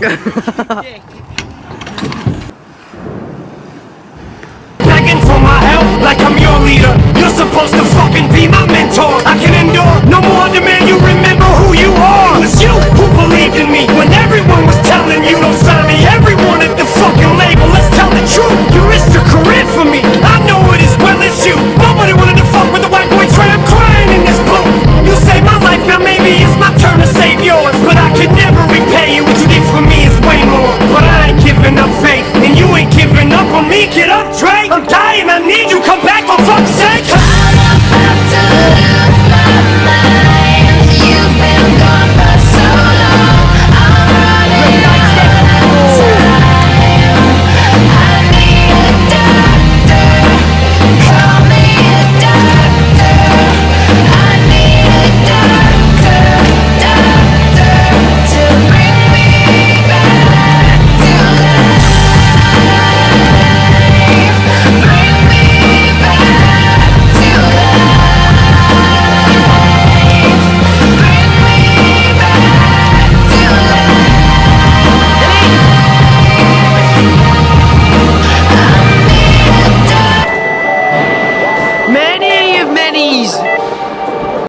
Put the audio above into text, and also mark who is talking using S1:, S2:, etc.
S1: Begging
S2: for my help like I'm your leader. You're supposed to fucking be my mentor. I can endure no more demand you remember.